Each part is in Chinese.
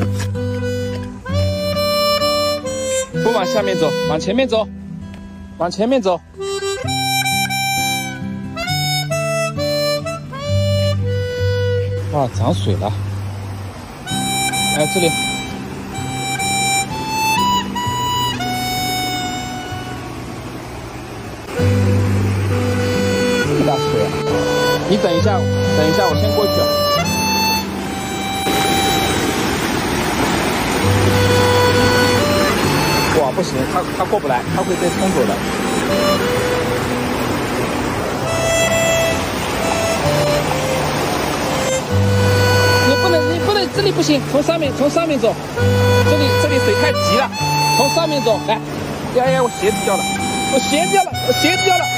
不往下面走，往前面走，往前面走。哇，涨水了！来这里，这么大水啊！你等一下，等一下，我先过去。不行，他他过不来，他会被冲走的。你不能，你不能这里不行，从上面从上面走，这里这里水太急了，从上面走来。呀呀，我鞋子掉了，我鞋子掉了，我鞋子掉了。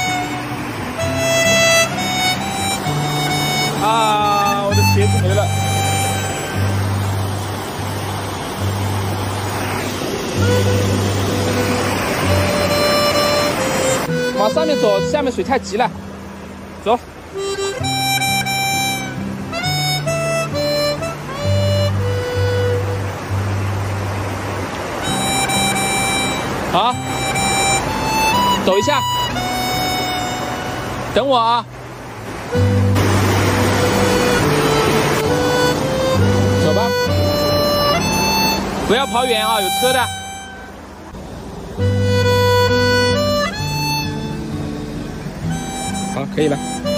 上面走，下面水太急了，走。好，走一下，等我啊！走吧，不要跑远啊，有车的。好，可以了。